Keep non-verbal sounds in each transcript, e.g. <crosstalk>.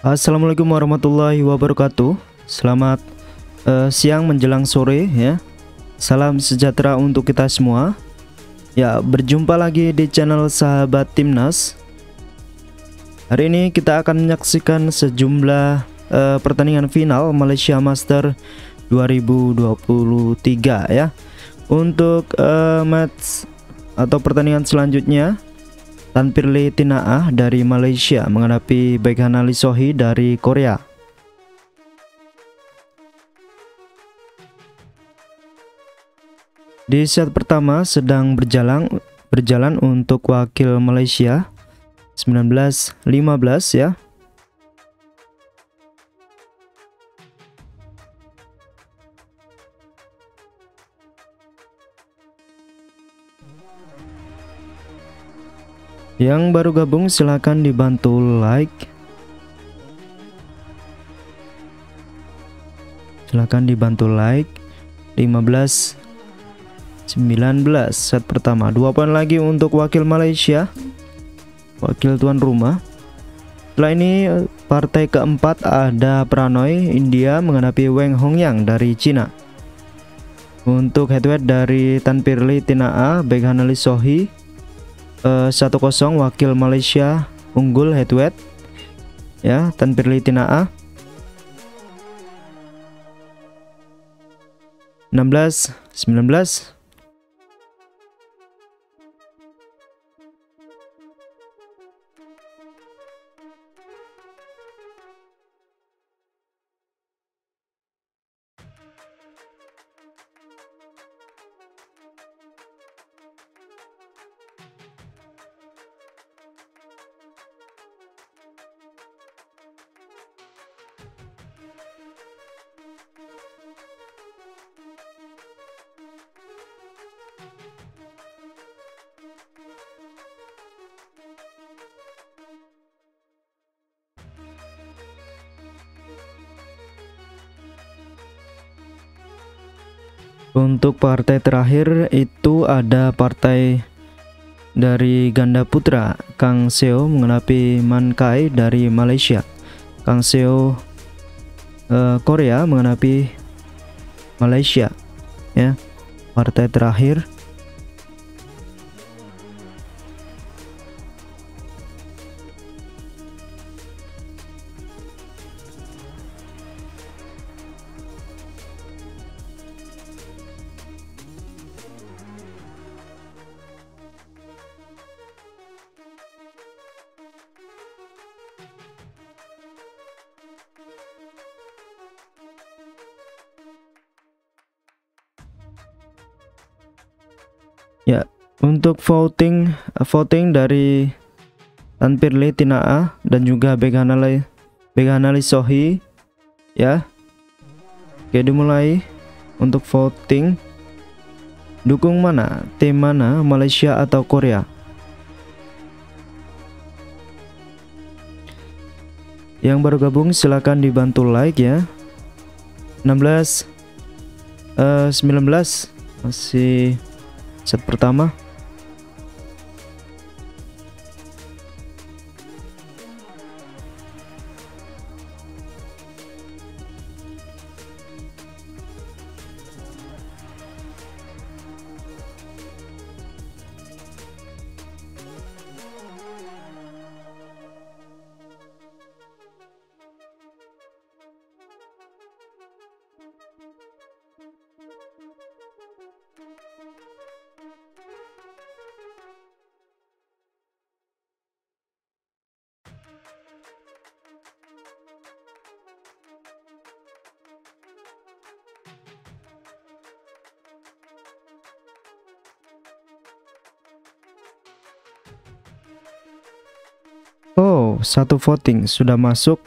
Assalamualaikum warahmatullahi wabarakatuh. Selamat uh, siang menjelang sore ya. Salam sejahtera untuk kita semua. Ya, berjumpa lagi di channel Sahabat Timnas. Hari ini kita akan menyaksikan sejumlah uh, pertandingan final Malaysia Master 2023 ya. Untuk uh, match atau pertandingan selanjutnya Tanpirli Tinaah dari Malaysia menghadapi Baekhan Ali Sohi dari Korea. Di set pertama sedang berjalan berjalan untuk wakil Malaysia 19-15 ya. Yang baru gabung silahkan dibantu like. Silahkan dibantu like. 15 19 set pertama. Dua poin lagi untuk wakil Malaysia. Wakil tuan rumah. Setelah ini partai keempat ada Pranoy India menghadapi Weng Hongyang dari Cina. Untuk head-to-head dari Tanpirli Tinaa Beghanali Sohi 1-0 wakil Malaysia unggul head to head ya Tanpirli Tinaa 16 19 Untuk partai terakhir itu ada partai dari ganda putra Kang Seo menghadapi Man Kai dari Malaysia. Kang Seo uh, Korea menghadapi Malaysia ya. Partai terakhir untuk voting voting dari Tanpirli Tinaa dan juga Beganali Beganali Sohi ya. Oke, dimulai untuk voting. Dukung mana? Tim mana? Malaysia atau Korea? Yang baru gabung silahkan dibantu like ya. 16 uh, 19 masih set pertama satu voting sudah masuk.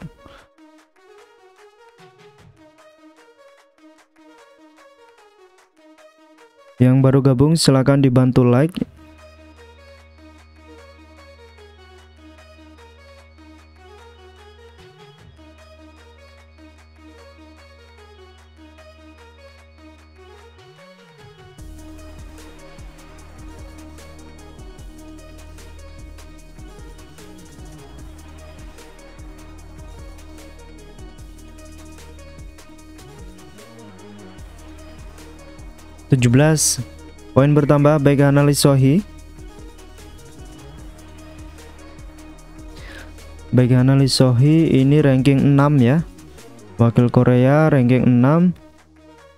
Yang baru gabung silahkan dibantu like 17 poin bertambah baik analis Sohi. Baik analis Sohi ini ranking 6 ya. Wakil Korea ranking 6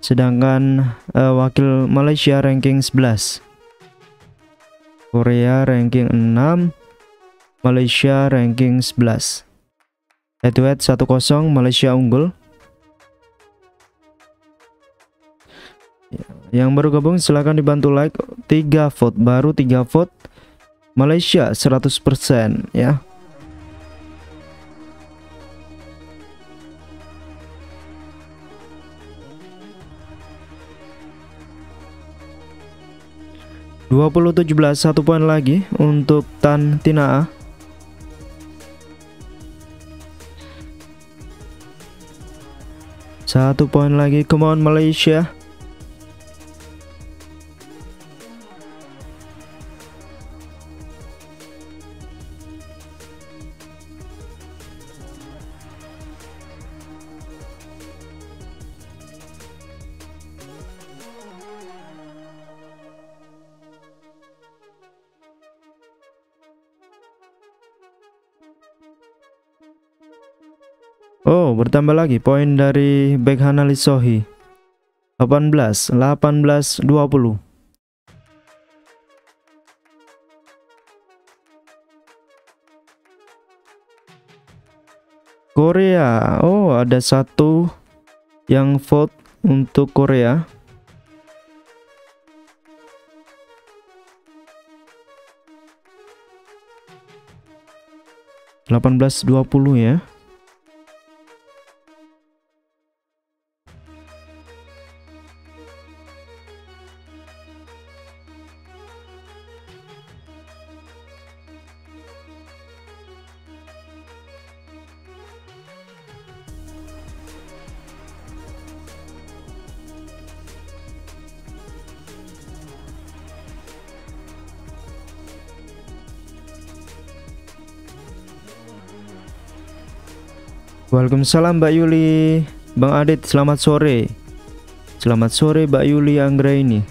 sedangkan uh, wakil Malaysia ranking 11 Korea ranking 6 Malaysia ranking 11 head to head 1-0 Malaysia unggul yang baru gabung silahkan dibantu like. 3 vote baru 3 vote. Malaysia 100% ya. 2017 satu poin lagi untuk Tan Tinaa Satu poin lagi Come on Malaysia bertambah lagi poin dari back analis Sohi. 18, 18, 20. Korea. Oh, ada satu yang vote untuk Korea. Delapan belas dua puluh ya. Waalaikumsalam Mbak Yuli. Bang Adit selamat sore. Selamat sore Mbak Yuli Anggra ini.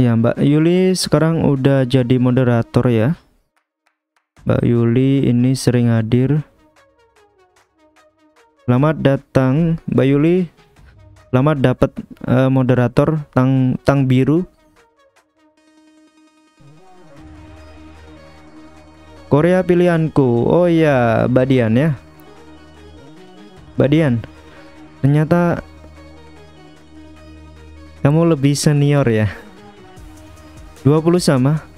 Ya Mbak Yuli sekarang udah jadi moderator ya. Mbak Yuli ini sering hadir Selamat datang Mbak Yuli. Selamat dapat uh, moderator tang tang biru. Korea pilihanku. Oh iya, Mbak Dian ya. Mbak Dian. Ternyata kamu lebih senior ya. 20 sama.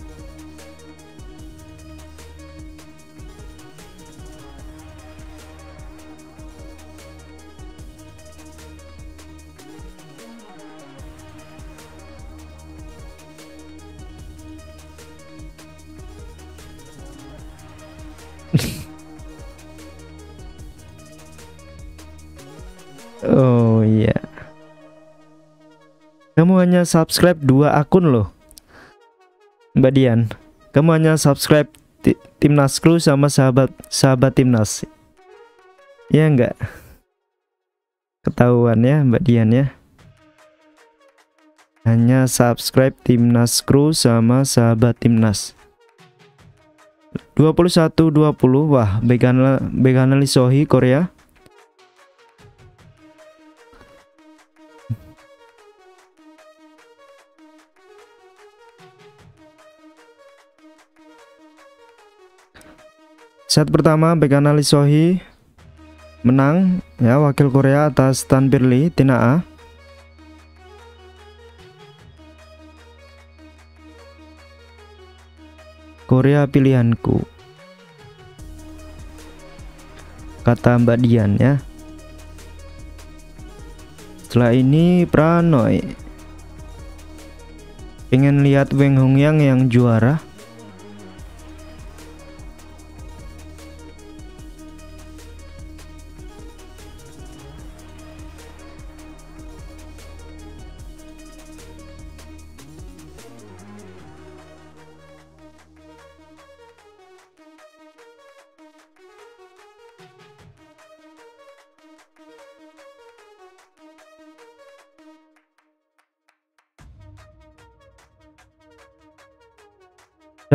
Hanya subscribe dua akun loh. Mbak Dian. Kamu hanya subscribe Timnas Kru sama sahabat sahabat Timnas. Ya enggak? Ketahuan ya Mbak Dian ya. Hanya subscribe Timnas Kru sama sahabat Timnas. 21 20 wah Begana Begana Sohi Korea Set pertama bek analis Sohi menang ya wakil Korea atas Tan Birli Tina A. Korea pilihanku. Kata Mbak Dian ya. Setelah ini Pranoy pengen lihat Weng Hongyang yang juara.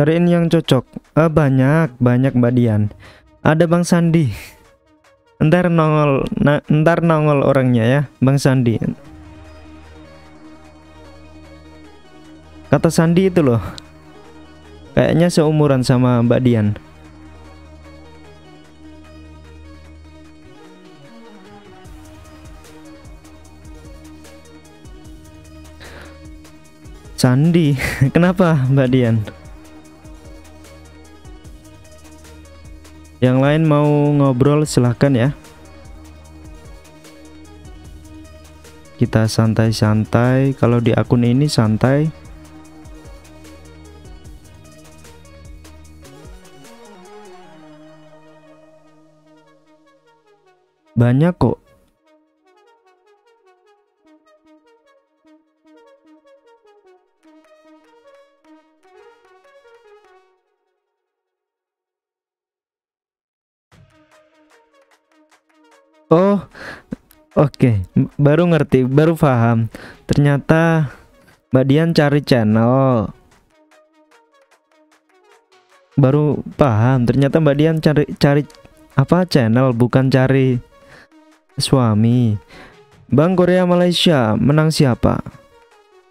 Cariin yang cocok. Ah, banyak, banyak Mbak Dian. Ada Bang Sandi. Ntar nongol, na, ntar nongol orangnya ya, Bang Sandi. Kata Sandi itu loh. Kayaknya seumuran sama Mbak Dian. Sandi, <laughs> kenapa Mbak Dian? Yang lain mau ngobrol silahkan ya. Kita santai-santai. Kalau di akun ini santai. Banyak kok Oh, oke, okay. baru ngerti, baru paham. Ternyata Mbak Dian cari channel. Baru paham, ternyata Mbak Dian cari cari apa channel, bukan cari suami. Bang Korea Malaysia menang siapa?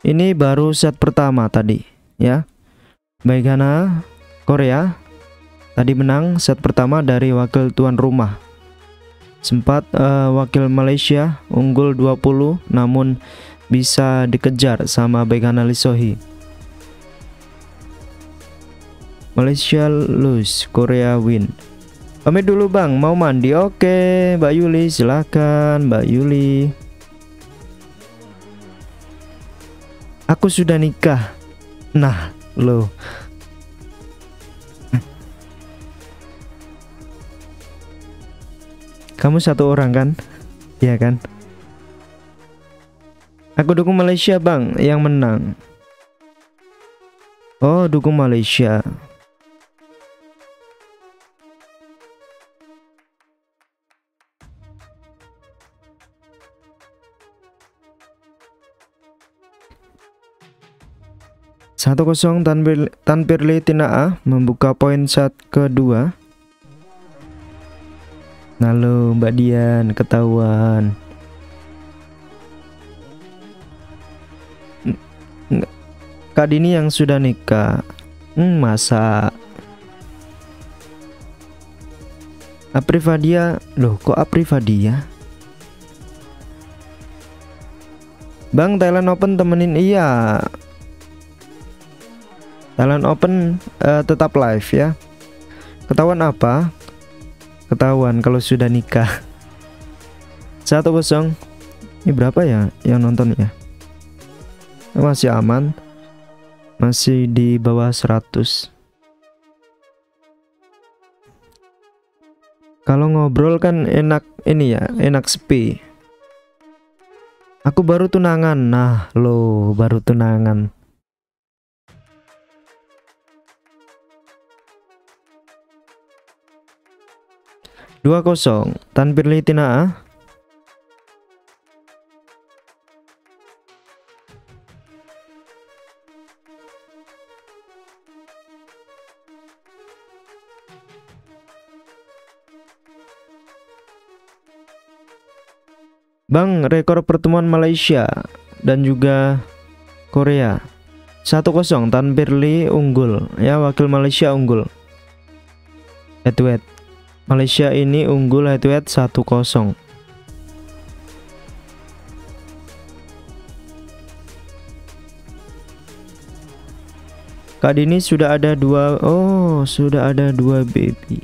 Ini baru set pertama tadi, ya. Baik Hana Korea tadi menang set pertama dari wakil tuan rumah Sempat uh, wakil Malaysia unggul 20 namun bisa dikejar sama Begana Lisohi. Malaysia lose, Korea win. Pamit dulu bang, mau mandi? Oke, Mbak Yuli silahkan Mbak Yuli. Aku sudah nikah. Nah, lo Kamu satu orang kan? Iya kan? Aku dukung Malaysia bang yang menang Oh dukung Malaysia Satu kosong Tanpir Tanpirli Tinaa membuka poin saat kedua Halo Mbak Dian, ketahuan. Kak Dini yang sudah nikah. Hmm, masa Aprivadia, loh kok Aprivadia? Bang Thailand Open temenin iya. Thailand Open uh, tetap live ya. Ketahuan apa? Ketahuan kalau sudah nikah. Satu kosong. Ini berapa ya yang nonton ya? Masih aman. Masih di bawah 100 kalau ngobrol kan enak ini ya enak sepi. Aku baru tunangan. Nah lo baru tunangan 2-0 Tanpirli Tinaa Bang, rekor pertemuan Malaysia dan juga Korea. 1-0 Tanpirli unggul. Ya wakil Malaysia unggul. Head to head Malaysia ini unggul head to head 1-0. Kak Dini sudah ada dua Oh sudah ada dua baby.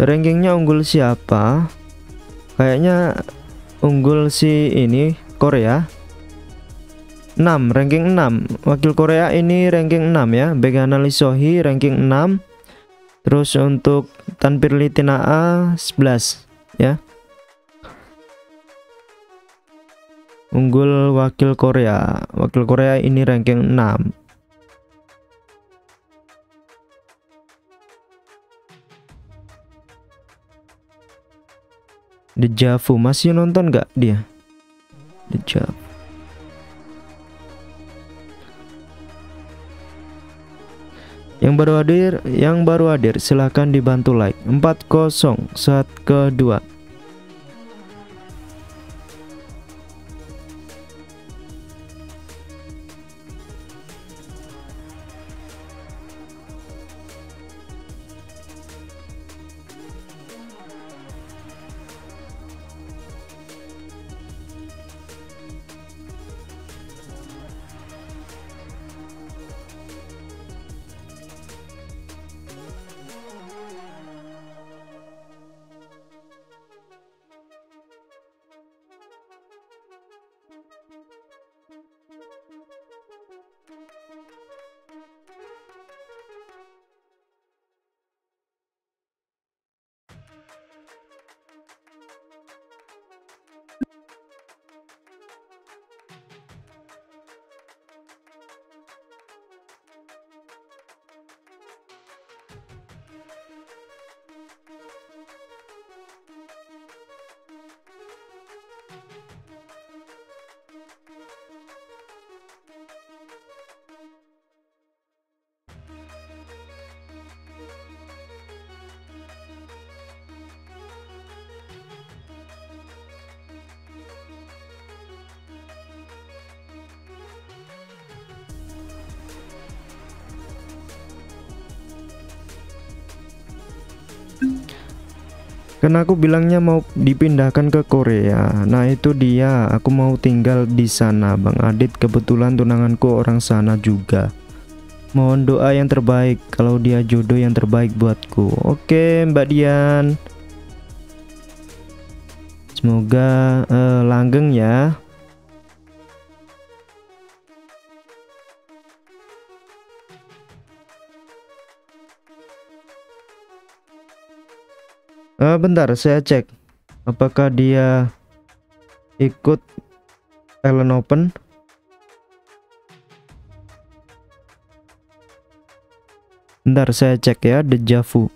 Rankingnya unggul siapa? Kayaknya Unggul si ini Korea 6 ranking 6 wakil Korea ini ranking 6 ya. Begana Sohi ranking 6 terus untuk Tanpir Litina A 11 ya. Unggul wakil Korea. Wakil Korea ini ranking 6 Dejavu masih nonton gak dia? Dejavu Yang baru hadir, yang baru hadir silahkan dibantu like. 40 saat kedua. Karena aku bilangnya mau dipindahkan ke Korea. Nah, itu dia. Aku mau tinggal di sana, Bang Adit. Kebetulan tunanganku orang sana juga. Mohon doa yang terbaik kalau dia jodoh yang terbaik buatku. Oke, Mbak Dian. Semoga uh, langgeng ya. Uh, bentar, saya cek apakah dia ikut Talent Open. Bentar, saya cek ya, Dejavu.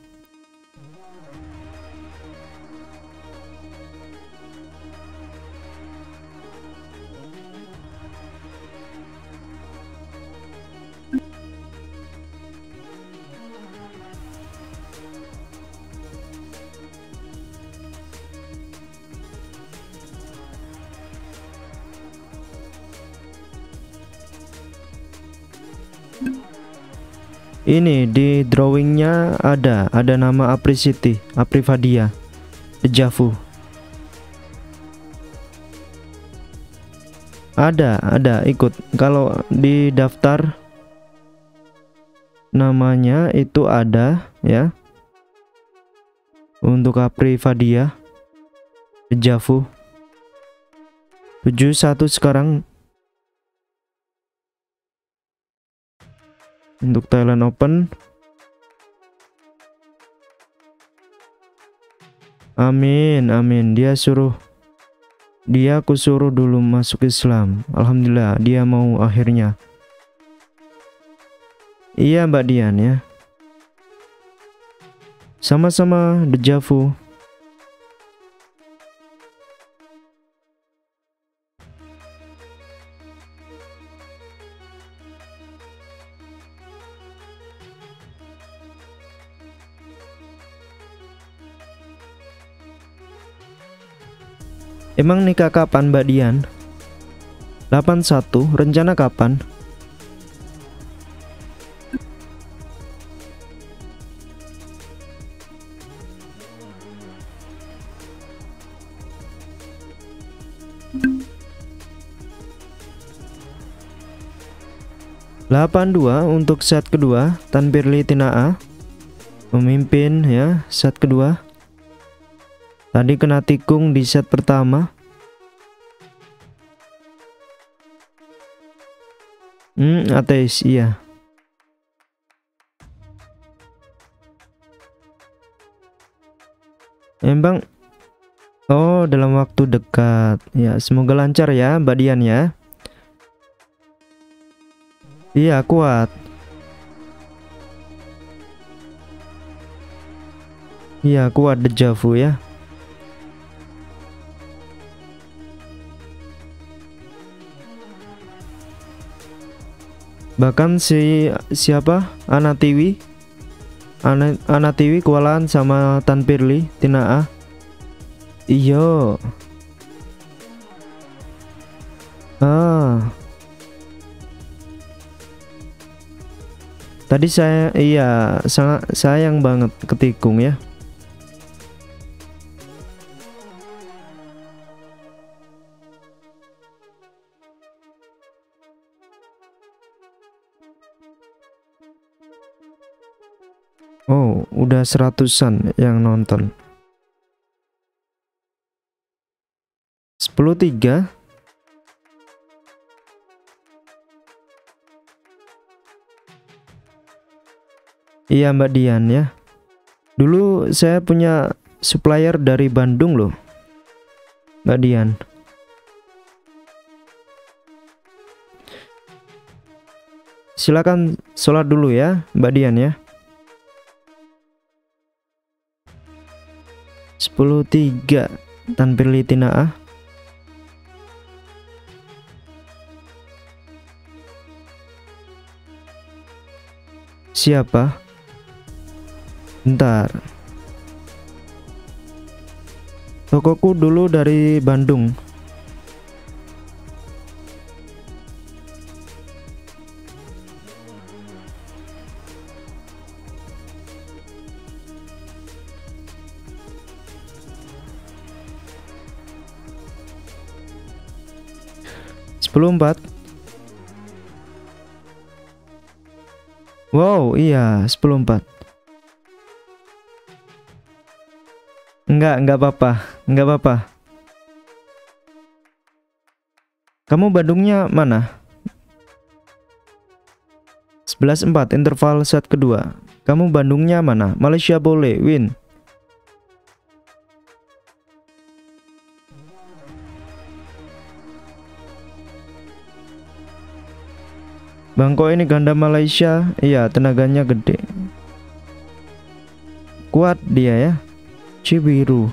Ini di drawingnya ada ada nama Apricity Aprivadia Dejavu ada ada ikut. Kalau di daftar namanya itu ada ya. Untuk Aprivadia Dejavu 71 sekarang untuk Thailand Open. Amin amin. Dia suruh dia aku suruh dulu masuk Islam. Alhamdulillah dia mau akhirnya. Iya Mbak Dian ya. Sama-sama Dejavu Emang nikah kapan Mbak Dian? 81 rencana kapan? Delapan dua untuk set kedua Tanpirli Tina A memimpin ya set kedua Tadi kena tikung di set pertama. Hmm, ateis, iya. Emang Oh, dalam waktu dekat. Ya, semoga lancar ya, Mbak Dian ya. Iya, kuat. Iya, kuat dejavu ya. Bahkan si siapa? Ana Tiwi Ana, Ana Tiwi kewalahan sama Tan Pirli Tina A. Iyo. Ah. Tadi saya iya sangat sayang banget ketikung ya udah seratusan yang nonton. 103 Iya Mbak Dian ya. Dulu saya punya supplier dari Bandung loh. Mbak Dian. Silakan sholat dulu ya Mbak Dian ya. 103 tanpa litina ah. Siapa? Bentar. Tokoku dulu dari Bandung 104 Wow iya 104 Enggak enggak apa-apa Enggak apa-apa. Kamu Bandungnya mana? 11.4 interval set kedua. Kamu Bandungnya mana? Malaysia boleh win Bangkok ini ganda Malaysia, iya tenaganya gede. Kuat dia ya. Cibiru.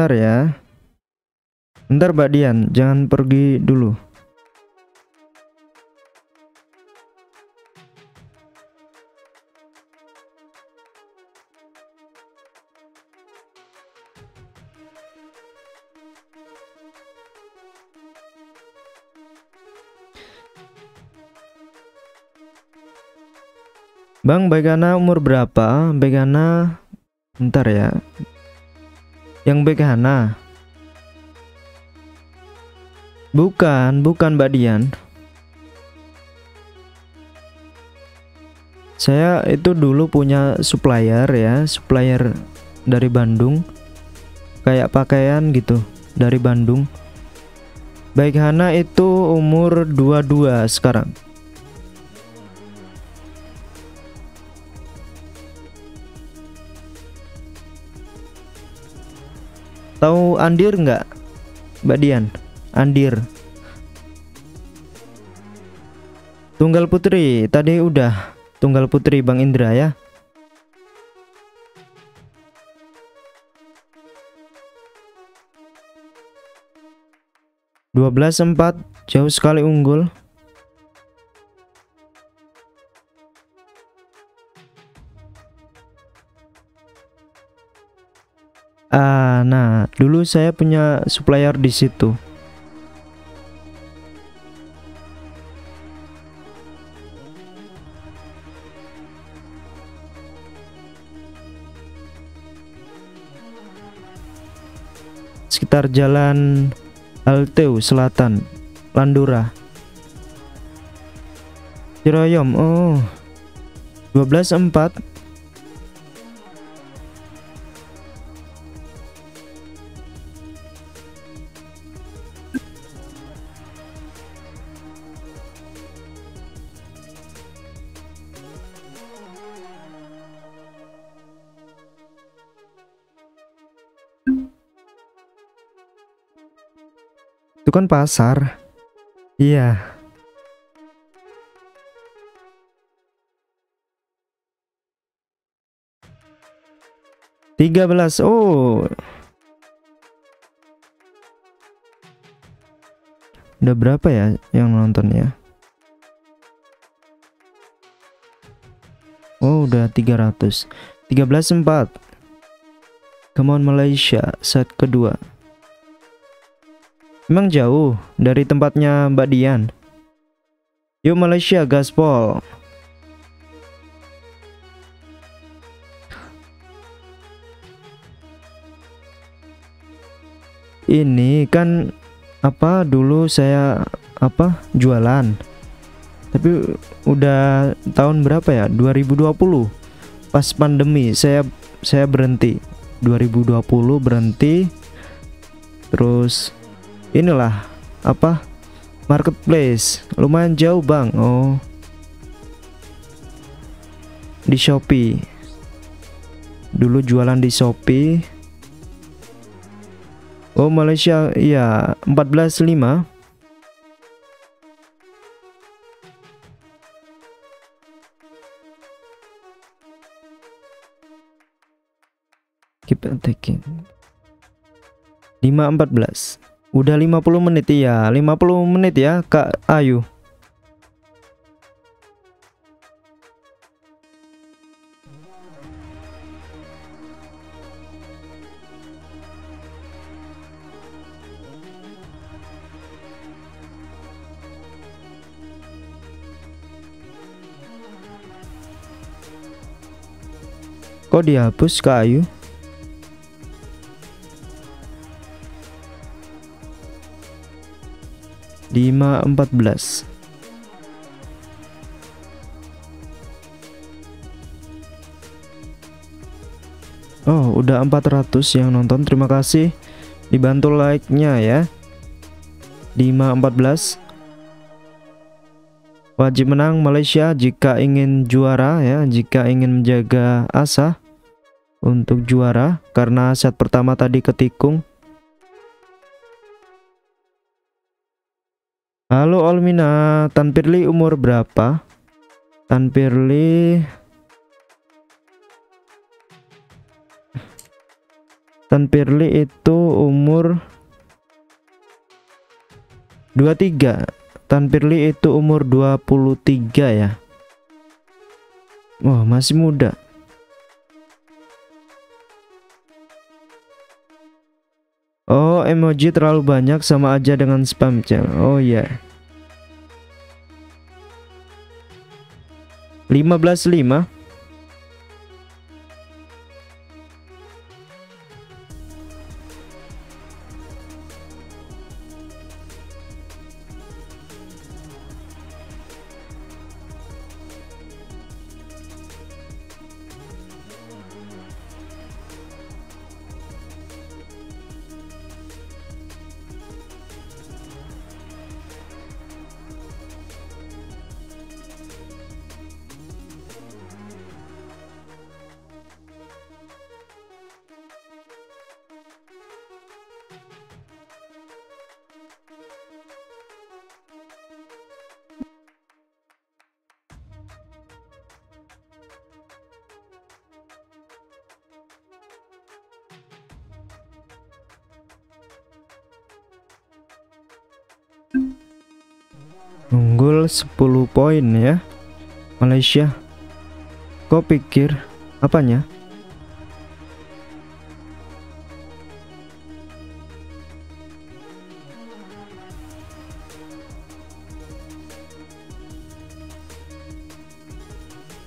Bentar ya. Bentar Mbak Dian, jangan pergi dulu. Bang Begana umur berapa? Begana Bentar ya Yang Begana Bukan, bukan Mbak Dian. Saya itu dulu punya supplier ya Supplier dari Bandung. Kayak pakaian gitu Dari Bandung. Baik Hana itu umur 22 sekarang Tahu Andir nggak? Mbak Dian, Andir. Tunggal Putri, tadi udah Tunggal Putri Bang Indra ya. Dua belas empat jauh sekali unggul. Ah, nah, dulu saya punya supplier di situ. Sekitar jalan Alteu Selatan, Landura. Ciroyom, oh. 12.4 Kan pasar. Iya. Tiga belas. Oh. Udah berapa ya yang nonton ya? Oh, udah 300. 13 4. Come on Malaysia set kedua. Emang jauh dari tempatnya Mbak Dian. Yuk Malaysia gaspol. Ini kan apa dulu saya apa jualan. Tapi udah tahun berapa ya? 2020. Pas pandemi saya saya berhenti. 2020 berhenti. Terus inilah apa? Marketplace. Lumayan jauh bang. Oh. Di Shopee. Dulu jualan di Shopee. Oh Malaysia. Iya 14.5 keep attacking 514 Udah 50 menit ya 50 menit ya Kak Ayu Kok dihapus Kak Ayu? 514 Oh udah 400 yang nonton. Terima kasih. Dibantu like-nya ya. 514 wajib menang Malaysia jika ingin juara ya jika ingin menjaga asa untuk juara. Karena set pertama tadi ketikung Halo Olmina, Tan Pirli umur berapa? Tan Pirli. Tan Pirli itu umur 23 Tan Pirli itu umur 23 ya? Wah masih muda Oh, emoji terlalu banyak sama aja dengan spam channel. Oh ya. Yeah. 15.5 Unggul 10 poin ya Malaysia. Kau pikir apanya?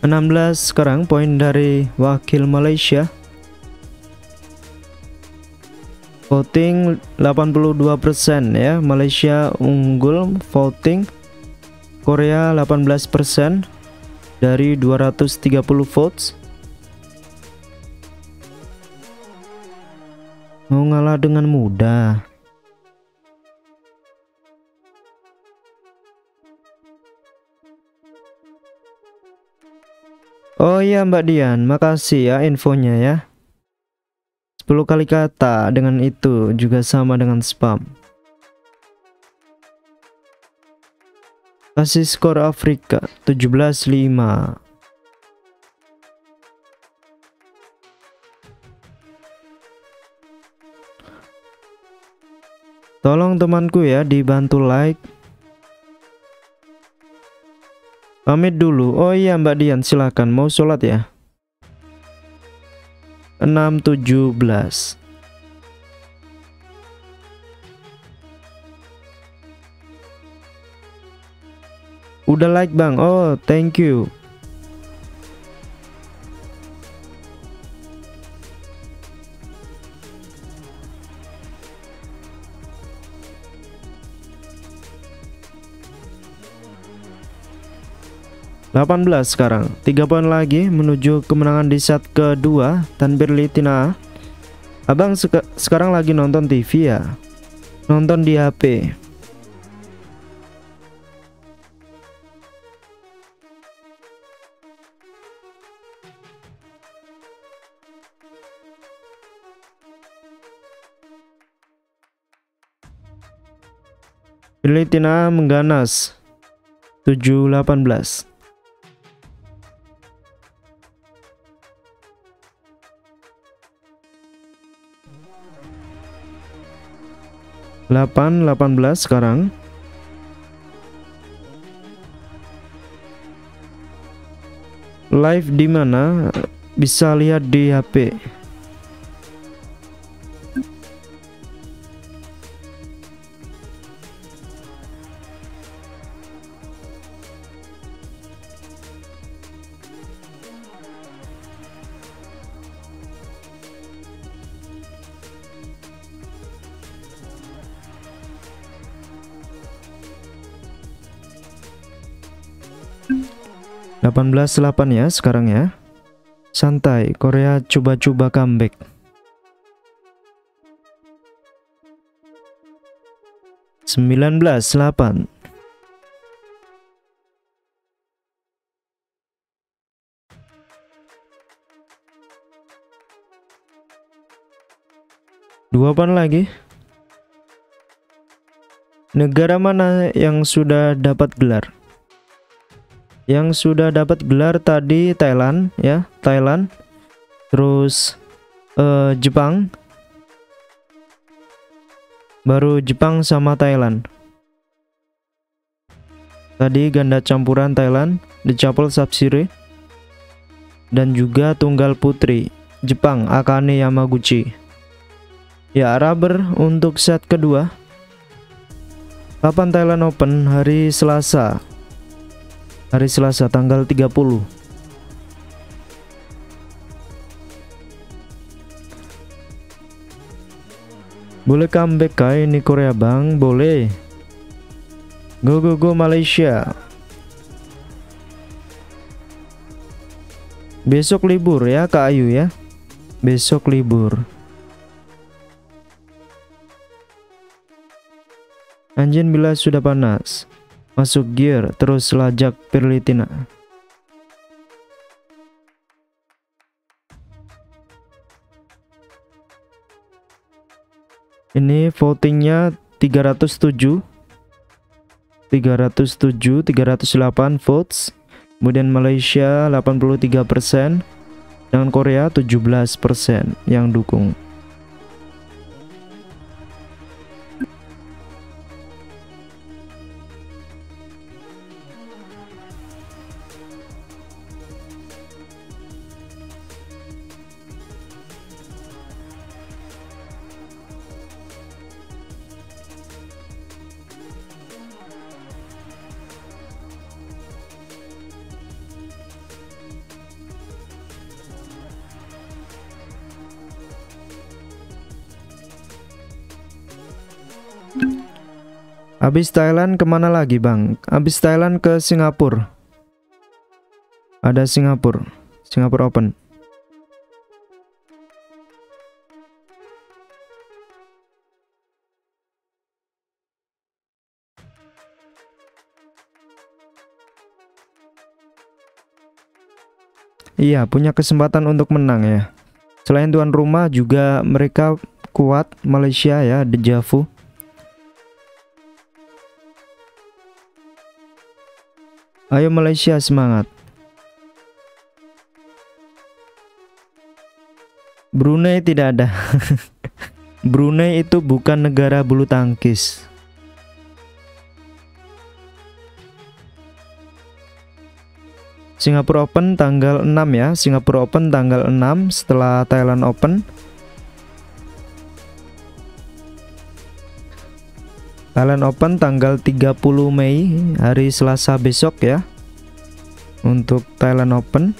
Enam belas sekarang poin dari wakil Malaysia. Voting 82% ya Malaysia unggul voting Korea 18% dari 230 votes mau ngalah dengan mudah Oh iya Mbak Dian, makasih ya infonya ya. 10 kali kata dengan itu juga sama dengan spam. Kasih skor Afrika 17-5. Tolong temanku ya dibantu like. Pamit dulu. Oh iya Mbak Dian silakan mau sholat ya. 617 Udah like bang? Oh thank you. 18 sekarang. 3 poin lagi menuju kemenangan di set kedua Tanbir Litina. Abang seka sekarang lagi nonton TV ya? Nonton di HP Filipina mengganas 718 8 18 sekarang. Live di mana? Bisa lihat di HP 18-8 ya sekarang ya. Santai Korea coba-coba comeback. Sembilan belas delapan. Dua pan lagi. Negara mana yang sudah dapat gelar? Yang sudah dapat gelar tadi Thailand ya Thailand. Terus uh, Jepang. Baru Jepang sama Thailand. Tadi ganda campuran Thailand The Chapel Sapsire dan juga tunggal putri Jepang Akane Yamaguchi. Ya rubber untuk set kedua. Kapan Thailand Open? Hari Selasa hari Selasa tanggal 30 Boleh comeback kah ini Korea bang? Boleh. Go go go Malaysia. Besok libur ya Kak Ayu ya. Besok libur. Anjing bila sudah panas Masuk gear, terus lajak Perlitina. Ini votingnya 307 307 308 votes. Kemudian Malaysia 83% dengan Korea 17% yang dukung Habis Thailand ke mana lagi bang? Habis Thailand ke Singapura. Ada Singapura, Singapura Open. Iya, punya kesempatan untuk menang ya. Selain tuan rumah juga mereka kuat Malaysia ya, The Ayo Malaysia semangat. Brunei tidak ada. <laughs> Brunei itu bukan negara bulu tangkis. Singapura Open tanggal 6 ya. Singapura Open tanggal 6 setelah Thailand Open. Thailand Open tanggal 30 Mei hari Selasa besok ya. Untuk Thailand Open.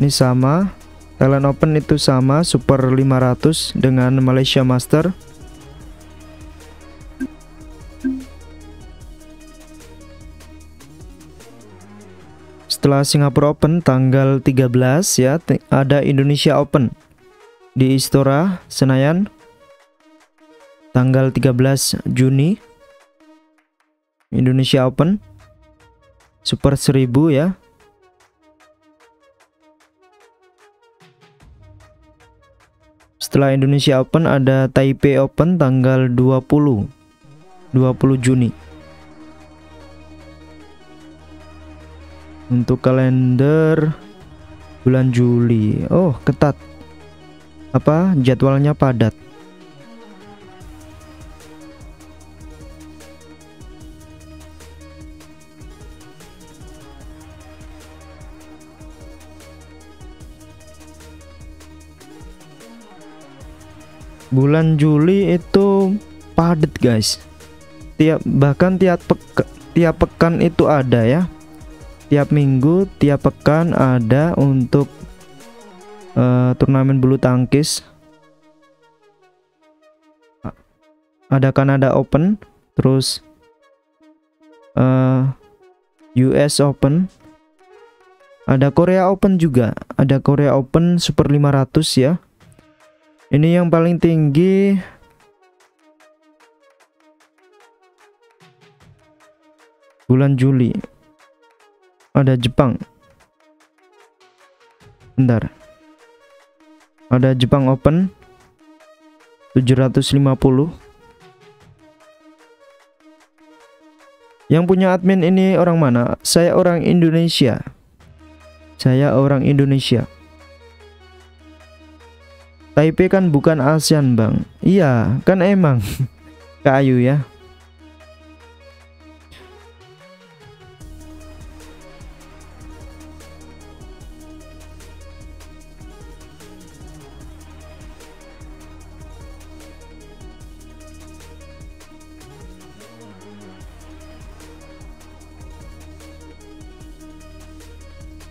Ini sama Thailand Open itu sama Super 500 dengan Malaysia Master Setelah Singapura Open tanggal 13 ya ada Indonesia Open di Istora Senayan tanggal 13 Juni Indonesia Open Super 1000 ya Setelah Indonesia Open ada Taipei Open tanggal 20 20 Juni. Untuk kalender bulan Juli. Oh, ketat. Apa jadwalnya padat. Bulan Juli itu padat guys. Tiap bahkan tiap peka, tiap pekan itu ada ya. Tiap minggu tiap pekan ada untuk uh, turnamen bulu tangkis. Ada Kanada Open terus uh, eh, US Open. Ada Korea Open juga. Ada Korea Open Super 500 ya ini yang paling tinggi bulan Juli. Ada Jepang. Bentar. Ada Jepang Open 750. Yang punya admin ini orang mana? Saya orang Indonesia. Saya orang Indonesia. Taipei kan bukan ASEAN bang. Iya kan emang. <laughs> Kayu ya.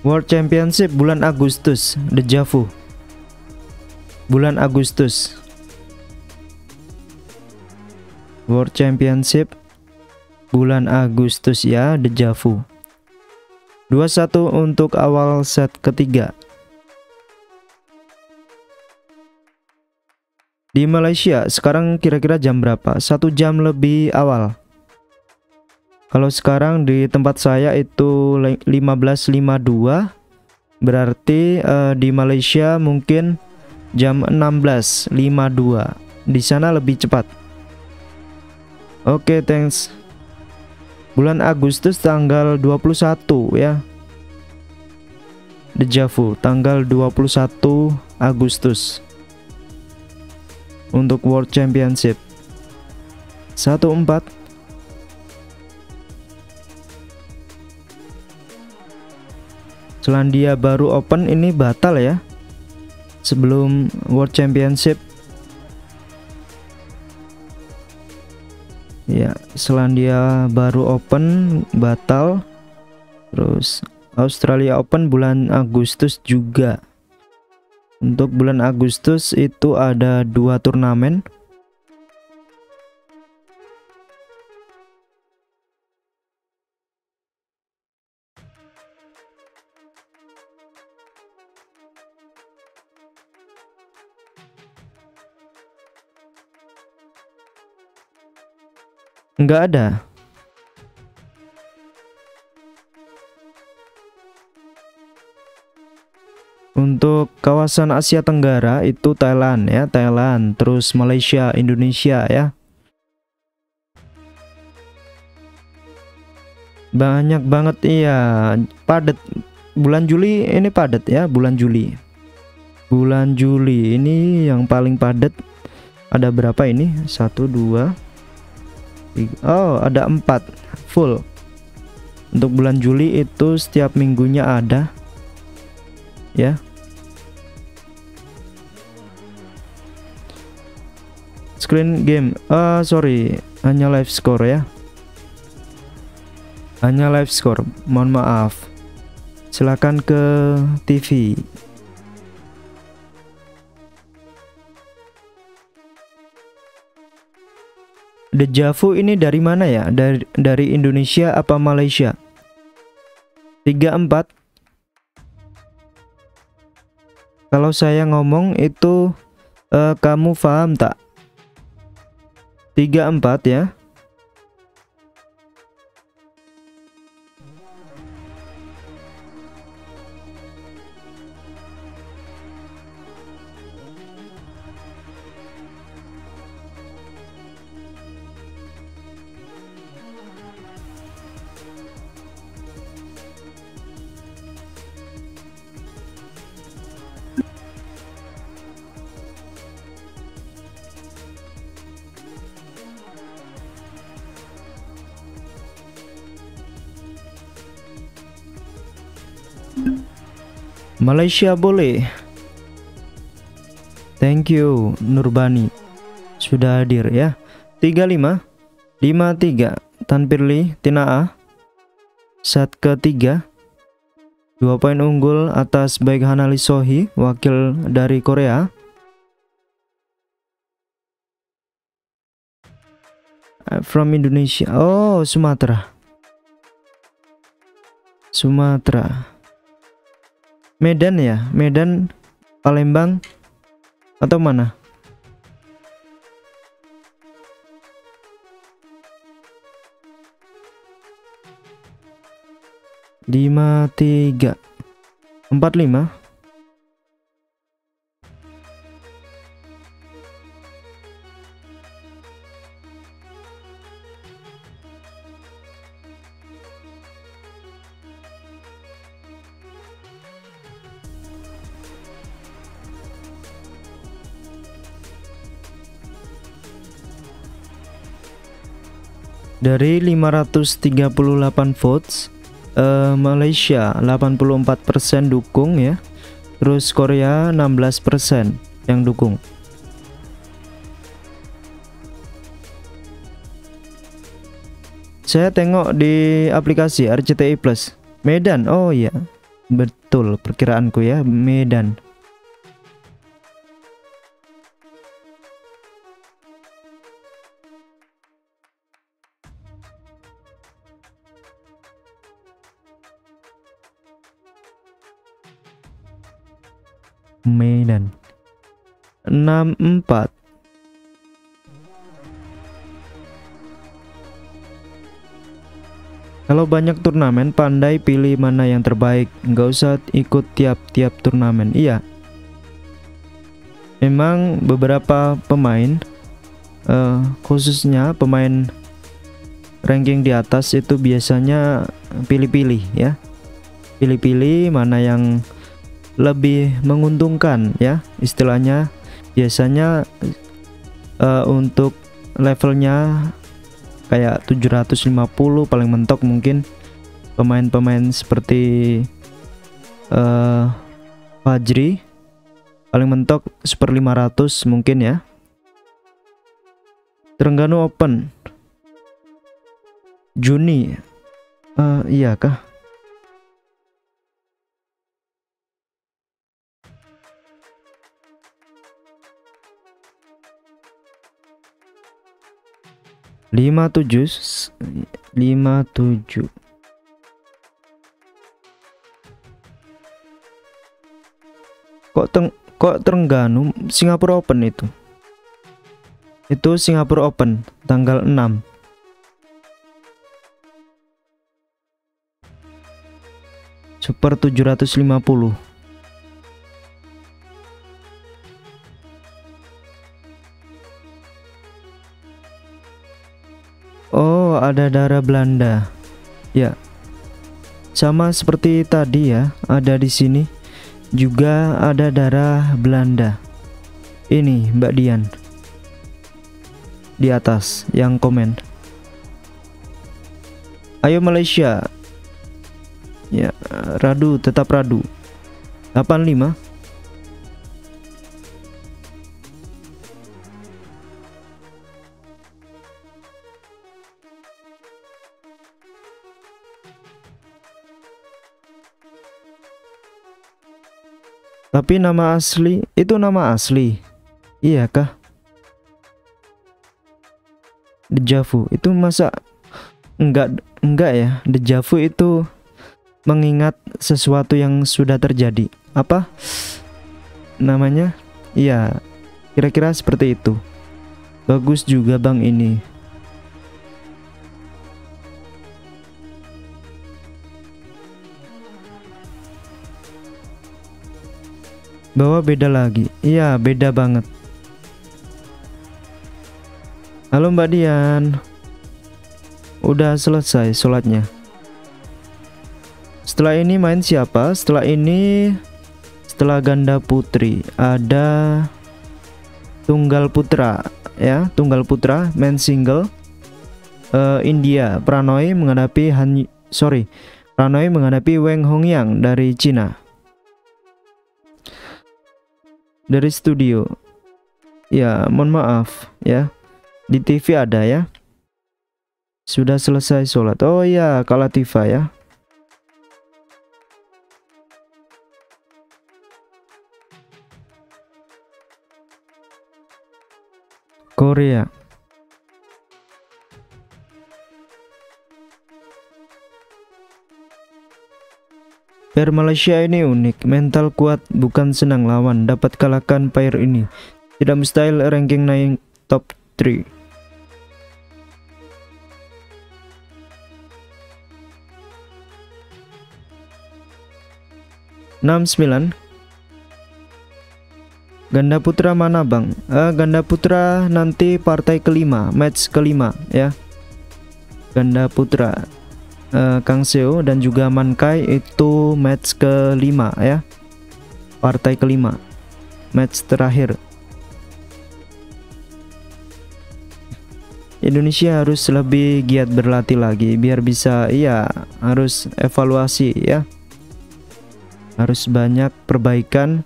World Championship bulan Agustus, Dejavu bulan Agustus. World Championship bulan Agustus ya Dejavu 21 untuk awal set ketiga. Di Malaysia sekarang kira-kira jam berapa? Satu jam lebih awal. Kalau sekarang di tempat saya itu 15.52 berarti uh, di Malaysia mungkin jam 16.52 di sana lebih cepat. Oke okay, thanks. Bulan Agustus tanggal 21 ya. Dejavu tanggal 21 Agustus. Untuk World Championship. 14 Selandia Baru Open ini batal ya sebelum World Championship. Ya Selandia Baru Open batal. Terus Australia Open bulan Agustus juga. Untuk bulan Agustus itu ada dua turnamen Enggak ada. Untuk kawasan Asia Tenggara itu Thailand ya, Thailand, terus Malaysia, Indonesia ya. banyak banget iya padat bulan Juli ini padat ya bulan Juli bulan Juli ini yang paling padat ada berapa ini satu dua tiga. Oh ada empat. Full. Untuk bulan Juli itu setiap minggunya ada. Ya. Screen game. Uh, sorry. Hanya live score ya. Hanya live score. Mohon maaf. Silakan ke TV Dejavu ini dari mana ya? Dari dari Indonesia apa Malaysia? 34 Kalau saya ngomong itu uh, kamu paham tak? 34 ya. Malaysia boleh. Thank you Nurbani. Sudah hadir ya. 35 53 Tanpirli A. Set ketiga. Dua poin unggul atas baik Hanali Sohi Wakil dari Korea. From Indonesia. Oh Sumatera. Sumatera Medan ya? Medan Palembang atau mana? Lima tiga. Empat lima Dari 538 votes uh, Malaysia 84% dukung ya. Terus Korea 16% yang dukung. Saya tengok di aplikasi RCTI Plus. Medan. Oh iya. Betul perkiraanku ya, Medan. Medan 64 Kalau banyak turnamen pandai pilih mana yang terbaik. Nggak usah ikut tiap-tiap turnamen. Iya. Memang beberapa pemain uh, Khususnya pemain ranking di atas itu biasanya pilih-pilih ya. Pilih-pilih mana yang lebih menguntungkan ya. Istilahnya biasanya uh, untuk levelnya kayak 750 paling mentok mungkin. Pemain-pemain seperti uh, Fajri paling mentok super 500 mungkin ya. Terengganu Open Juni uh, iya kah lima tujuh lima tujuh. Kok teng kok Terengganu Singapura Open itu? Itu Singapura Open tanggal 6 Super 750 Ada darah Belanda. Ya. Sama seperti tadi ya, ada di sini juga ada darah Belanda. Ini Mbak Dian. Di atas yang komen. Ayo Malaysia. Ya, radu tetap radu. 85 Tapi nama asli itu nama asli. Iya kah? Dejavu itu masa enggak enggak ya? Dejavu itu mengingat sesuatu yang sudah terjadi. Apa? Namanya? Iya, kira-kira seperti itu. Bagus juga bang ini. Bahwa beda lagi. Iya beda banget. Halo mbak Dian. Udah selesai sholatnya. Setelah ini main siapa? Setelah ini setelah ganda putri. Ada tunggal putra ya. Tunggal putra main single. Uh, India Pranoy menghadapi Han sorry Pranoy menghadapi Weng Hongyang dari Cina dari studio. Ya, mohon maaf ya. Di TV ada ya. Sudah selesai sholat. Oh ya, Kalativa ya. Korea. Pair Malaysia ini unik, mental kuat, bukan senang lawan, dapat kalahkan pair ini. Tidak mustahil ranking naik top 3. Enam sembilan Ganda putra mana bang? Uh, ganda putra nanti partai kelima, match kelima ya. Ganda putra uh, Kang Seo dan juga Mankai itu match kelima ya. Partai kelima. Match terakhir. Indonesia harus lebih giat berlatih lagi biar bisa iya harus evaluasi ya. Harus banyak perbaikan.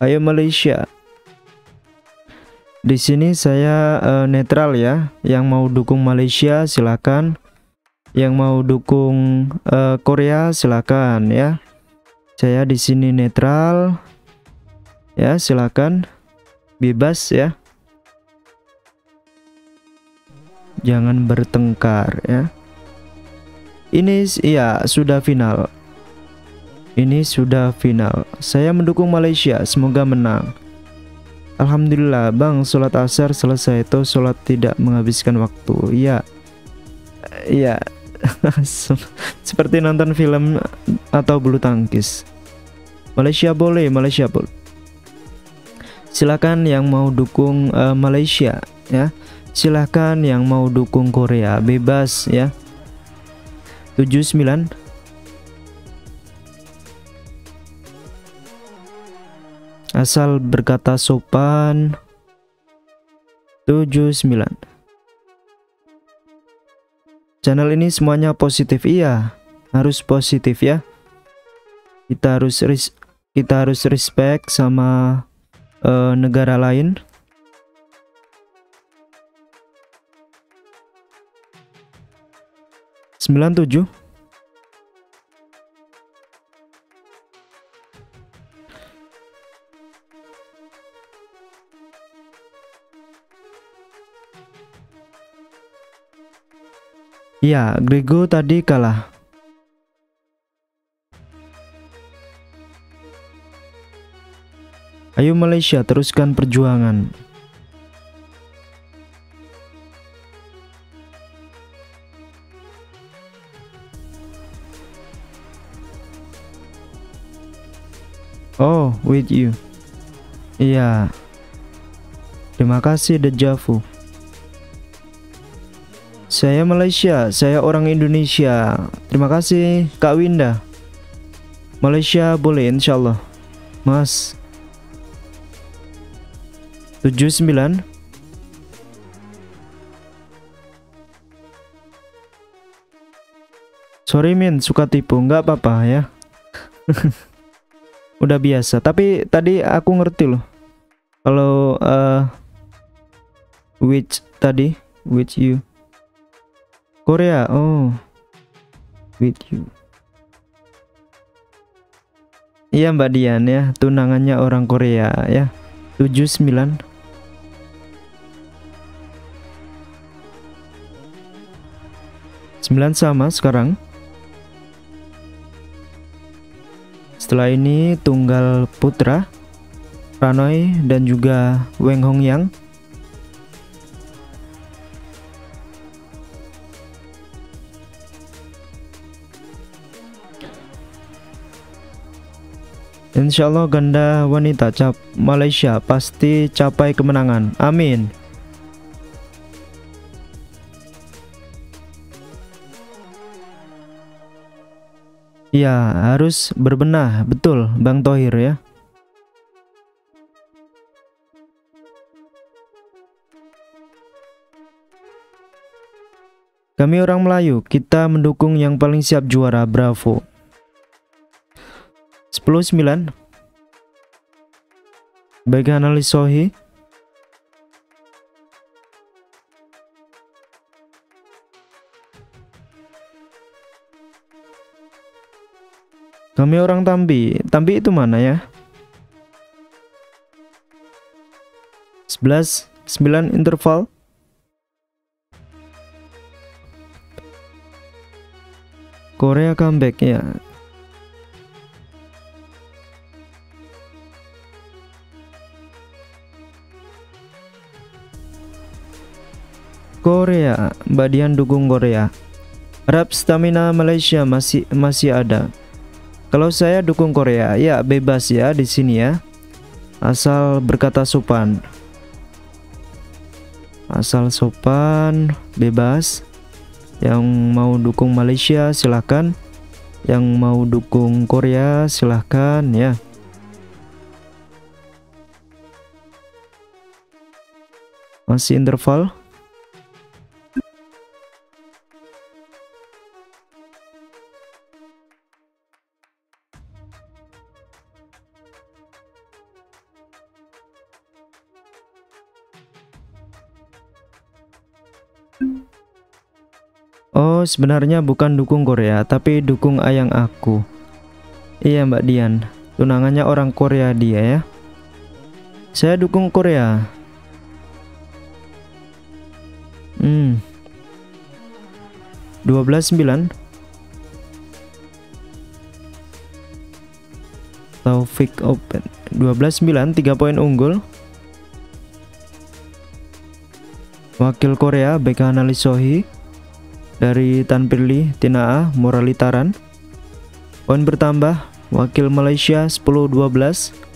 Ayo Malaysia di sini saya uh, netral ya. Yang mau dukung Malaysia silakan. Yang mau dukung uh, Korea silakan ya. Saya di sini netral. Ya, silakan. Bebas ya. Jangan bertengkar ya. Ini ya sudah final. Ini sudah final. Saya mendukung Malaysia, semoga menang. Alhamdulillah bang sholat asar selesai itu sholat tidak menghabiskan waktu? Iya. Iya. <laughs> Seperti nonton film atau bulu tangkis. Malaysia boleh Malaysia boleh Silakan yang mau dukung uh, Malaysia ya. Silakan yang mau dukung Korea bebas ya. 79 asal berkata sopan. 79 channel ini semuanya positif iya. Harus positif ya. Kita harus ris kita harus respect sama uh, negara lain. Sembilan tujuh Ya, Grego tadi kalah. Ayo Malaysia teruskan perjuangan. Oh, with you. Iya. Terima kasih Dejavu. Saya Malaysia, saya orang Indonesia. Terima kasih Kak Winda. Malaysia boleh insyaallah. Mas 79 Sorry Min, suka tipu, nggak apa-apa ya. <laughs> Udah biasa, tapi tadi aku ngerti loh. Kalau uh, which tadi, which you. Korea, oh. With you. Iya Mbak Dian ya, tunangannya orang Korea ya. 79 9 sama sekarang Setelah ini tunggal putra Ranoy dan juga Weng Hong Yang Insya Allah ganda wanita cap Malaysia pasti capai kemenangan. Amin. Ya, harus berbenah, betul Bang Tohir ya. Kami orang Melayu, kita mendukung yang paling siap juara, bravo. 10-9 Baik analis Sohi Kami orang Tambi. Tambi itu mana ya? 11 9 interval. Korea comeback ya. Korea, Mbak Dian dukung Korea. Rap stamina Malaysia masih masih ada. Kalau saya dukung Korea, ya bebas ya di sini ya. Asal berkata sopan. Asal sopan, bebas. Yang mau dukung Malaysia silahkan. Yang mau dukung Korea silahkan ya. Masih interval. Oh, sebenarnya bukan dukung Korea, tapi dukung ayang aku. Iya, Mbak Dian. Tunangannya orang Korea dia ya. Saya dukung Korea. Hmm. 12-9 Taufik Open 12-9 3 poin unggul Wakil Korea Beka Analis Sohi dari Tan Pirli Tinaa Moralitaran. Poin bertambah, wakil Malaysia 10-12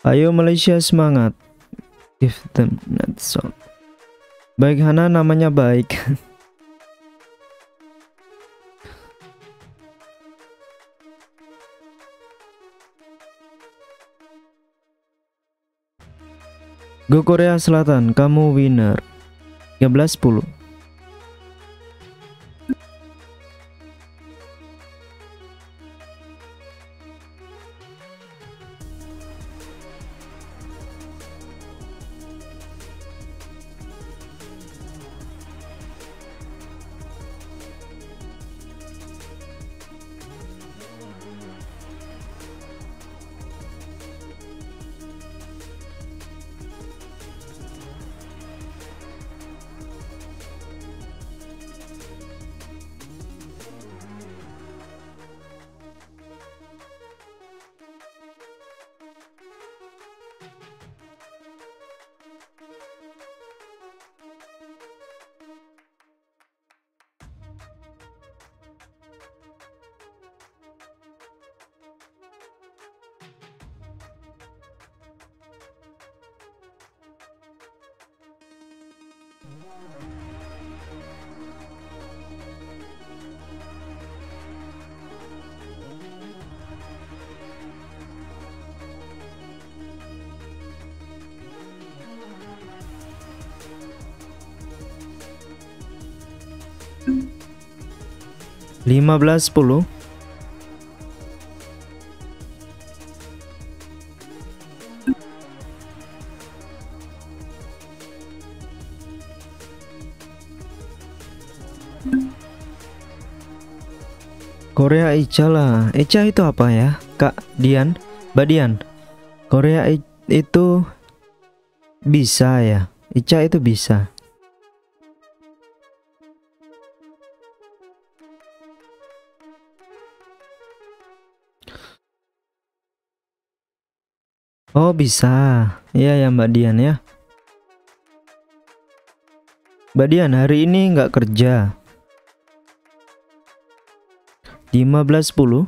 Ayo Malaysia semangat. Give them that song. Baik Hana namanya baik. <laughs> Go Korea Selatan, kamu winner. 13 10. lima belas sepuluh. Korea Ica lah. Itu apa ya Kak Dian? Mbak Dian Korea itu bisa ya? Ica itu bisa Oh bisa. Iya ya Mbak Dian ya. Mbak Dian hari ini nggak kerja. 15.10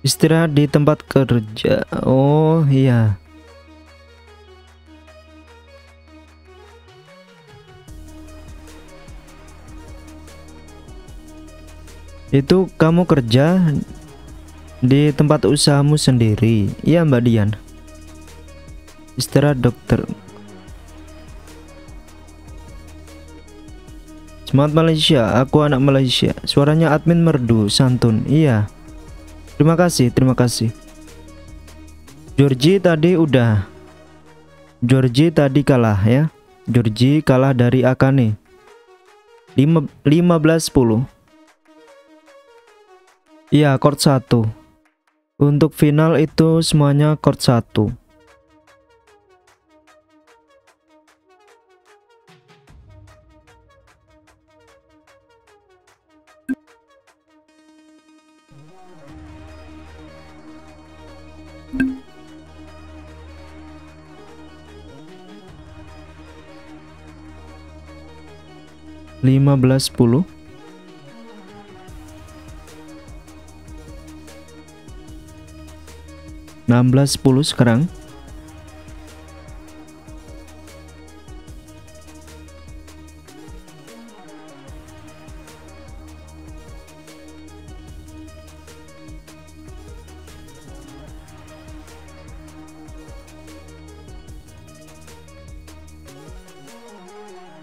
Istirahat di tempat kerja. Oh, iya. Itu kamu kerja di tempat usahamu sendiri. Iya, Mbak Dian. Istirahat dokter. Semangat Malaysia, aku anak Malaysia. Suaranya admin merdu, santun. Iya. Terima kasih, terima kasih. Georgie tadi udah. Georgie tadi kalah ya. Georgie kalah dari Akane. 5 15 10. Iya, chord 1. Untuk final itu semuanya chord 1. Lima belas sepuluh. enam belas sepuluh sekarang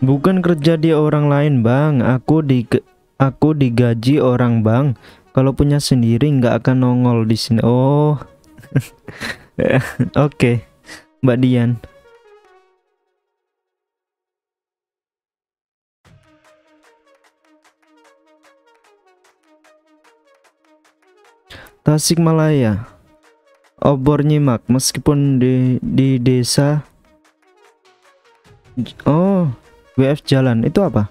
Bukan kerja di orang lain bang. Aku di aku digaji orang bang. Kalau punya sendiri nggak akan nongol di sini. Oh. <laughs> Oke. Okay. Mbak Dian. Tasikmalaya. Obor nyimak meskipun di di desa. Oh WF jalan itu apa?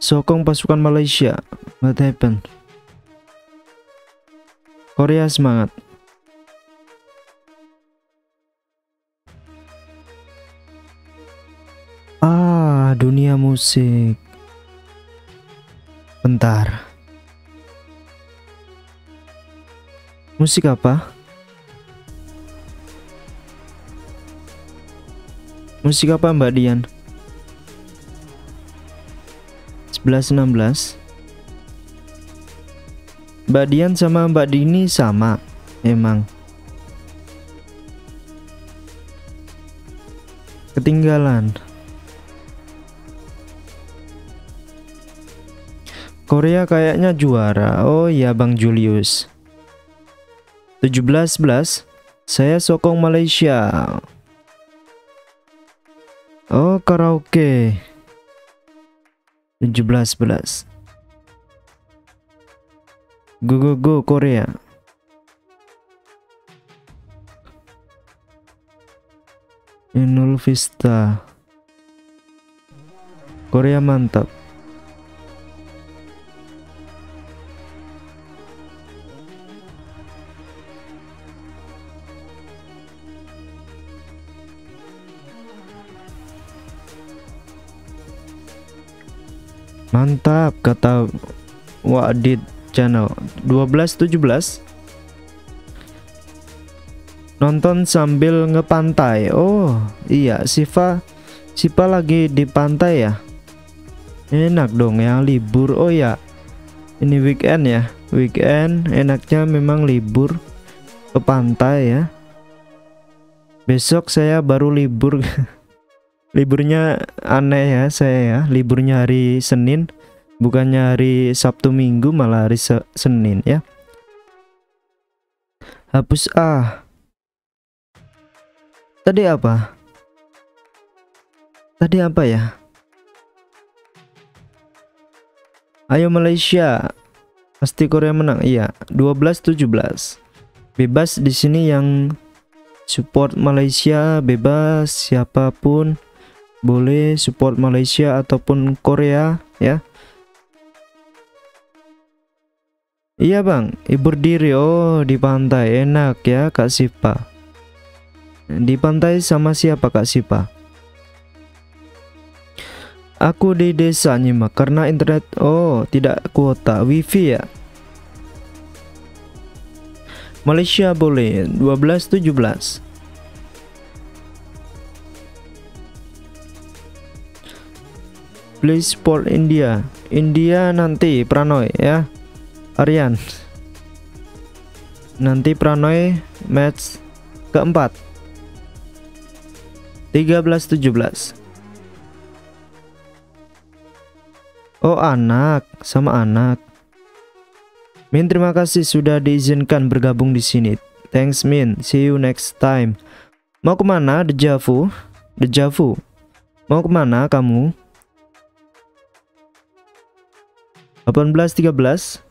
Sokong pasukan Malaysia. What happened? Korea semangat. Ah, dunia musik. Bentar. Musik apa? Musik apa Mbak Dian? 11-16 Mbak Dian sama Mbak Dini sama Emang. Ketinggalan. Korea kayaknya juara. Oh iya Bang Julius. 17-11 Saya sokong Malaysia. Oh karaoke 17 11 Go go go Korea. Inul Vista. Korea mantap Mantap kata Wadid channel 1217 Nonton sambil ngepantai. Oh, iya, Siva Siva lagi di pantai ya. Enak dong ya libur. Oh ya. Ini weekend ya. Weekend enaknya memang libur ke pantai ya. Besok saya baru libur. <laughs> Liburnya aneh ya saya ya. Liburnya hari Senin bukannya hari Sabtu Minggu malah hari Se Senin ya. Hapus A. Tadi apa? Tadi apa ya? Ayo Malaysia. Pasti Korea menang. Iya, 12-17. Bebas di sini yang support Malaysia bebas siapa pun boleh support Malaysia ataupun Korea ya. Iya bang, ibu diri oh di pantai enak ya Kak Sipa. Di pantai sama siapa Kak Sipa? Aku di desa nyimak karena internet oh tidak kuota wifi ya. Malaysia boleh 12 Please support India. India nanti Pranoy ya. Aryan. Nanti Pranoy match keempat. 13-17 Oh anak, sama anak Min terima kasih sudah diizinkan bergabung di sini. Thanks Min, see you next time. Mau ke mana Dejavu? Dejavu, mau ke mana kamu? 18-13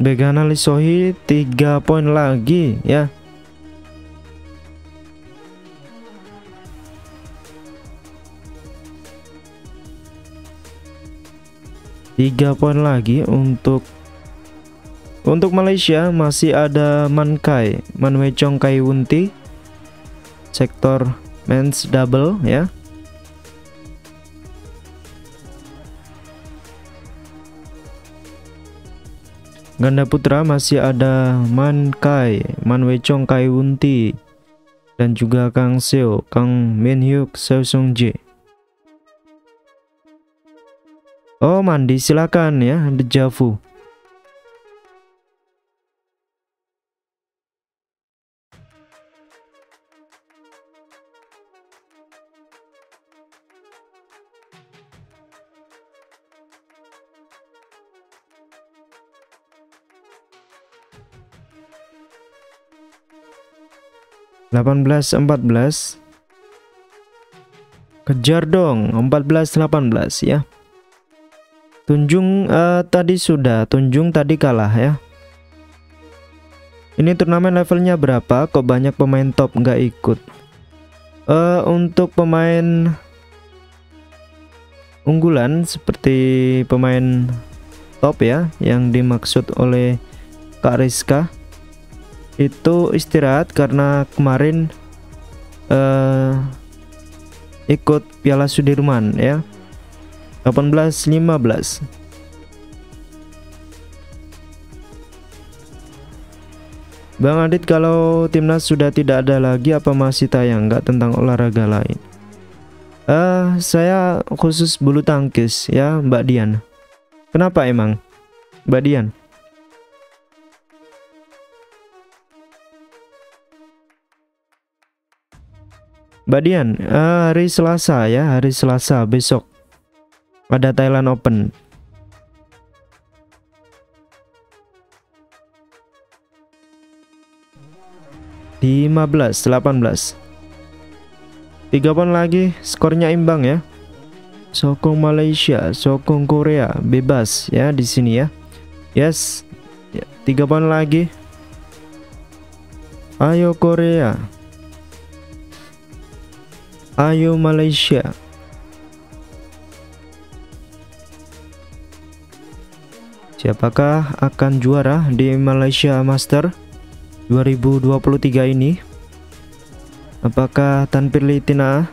Begana Lisohi 3 poin lagi ya. Tiga poin lagi untuk untuk Malaysia masih ada Mankai Manwechong Kai Wunti sektor men's double ya Ganda putra masih ada Man Kai, Man Wechong Kai Wunti, dan juga Kang Seo, Kang Min Hyuk, Seo Sung Jae. Oh mandi silakan ya, Dejavu. 18 14 Kejar dong 14 18 ya. Tunjung uh, tadi sudah Tunjung tadi kalah ya. Ini turnamen levelnya berapa? Kok banyak pemain top nggak ikut? Uh, Untuk pemain unggulan seperti pemain top ya yang dimaksud oleh Kak Rizka itu istirahat karena kemarin uh, ikut Piala Sudirman ya 18 15 Bang Adit kalau timnas sudah tidak ada lagi apa masih tayang nggak tentang olahraga lain? Uh, saya khusus bulu tangkis ya Mbak Dian. Kenapa emang Mbak Dian? Mbak uh, hari Selasa ya, hari Selasa besok ada Thailand Open. Di 15, 18. Tiga pon lagi, skornya imbang ya. Sokong Malaysia, sokong Korea, bebas ya di sini ya. Yes, tiga pon lagi. Ayo Korea. Ayo Malaysia Siapakah akan juara di Malaysia Master 2023 ini? Apakah Tanpirli Tina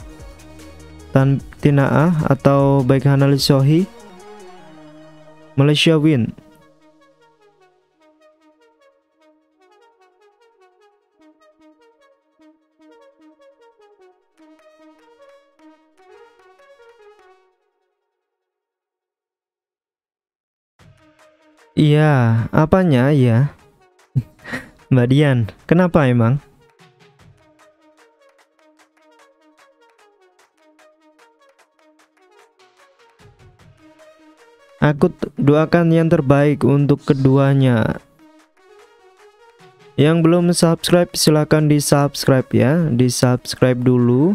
Tan Tina atau baik Hanali Sohi? Malaysia win. Iya, apanya ya? <laughs> Mbak Dian, kenapa emang? Aku doakan yang terbaik untuk keduanya. Yang belum subscribe silahkan di subscribe ya, di subscribe dulu.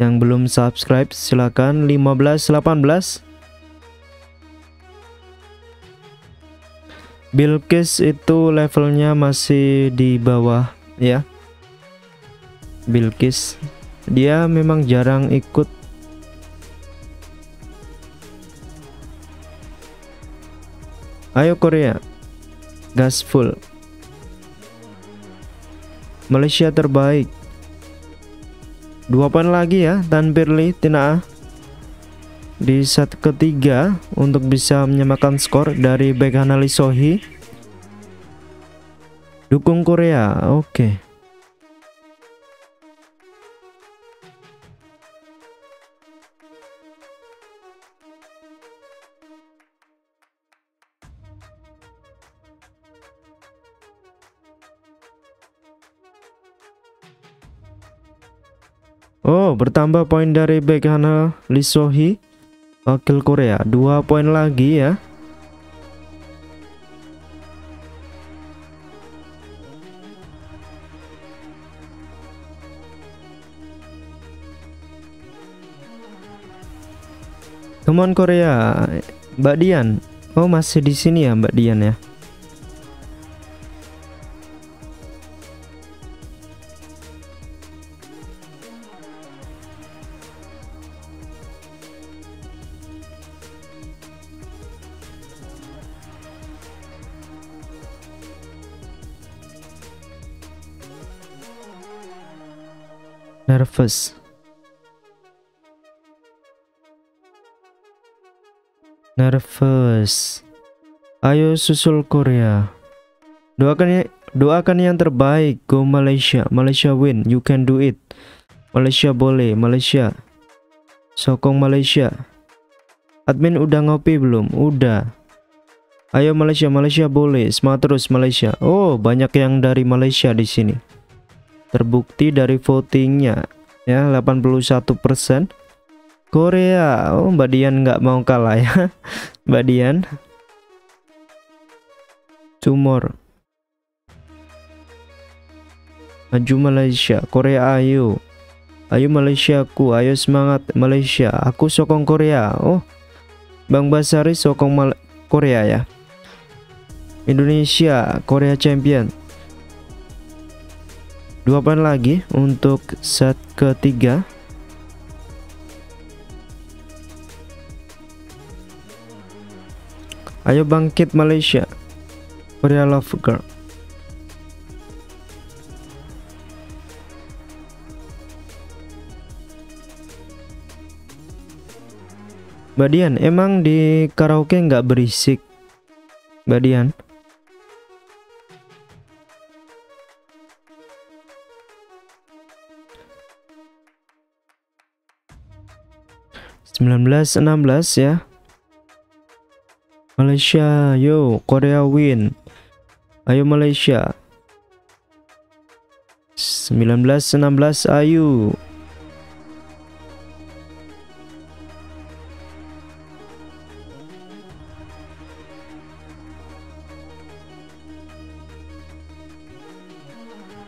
Yang belum subscribe silahkan 15 18 Bilkis itu levelnya masih di bawah ya. Bilkis dia memang jarang ikut. Ayo Korea. Gas full. Malaysia terbaik. Dua poin lagi ya Tan Birli Tina di set ketiga untuk bisa menyamakan skor dari back analis Sohi dukung Korea oke okay. Oh, bertambah poin dari back Hana Lisohi Wakil Korea. Dua poin lagi ya. Come Korea. Mbak Dian. Oh masih di sini ya Mbak Dian ya 1st nervous. Ayo susul Korea. Doakan ya doakan yang terbaik. Go Malaysia. Malaysia win. You can do it. Malaysia boleh. Malaysia. Sokong Malaysia. Admin udah ngopi belum? Udah. Ayo Malaysia. Malaysia boleh. Semangat terus Malaysia. Oh banyak yang dari Malaysia di sini. Terbukti dari votingnya ya 81% Korea. Oh Mbak Dian nggak mau kalah ya. <laughs> Mbak Dian. Tumor maju Malaysia. Korea ayo. Ayo Malaysia aku ayo semangat Malaysia. Aku sokong Korea. Oh. Bang Basari sokong Mal Korea ya. Indonesia Korea champion dua poin lagi untuk set ketiga. Ayo bangkit Malaysia Korea Love Girl. Mbak Dian, emang di karaoke nggak berisik? Mbak 1916 ya. Malaysia yo Korea win. Ayo Malaysia. 1916 ayo.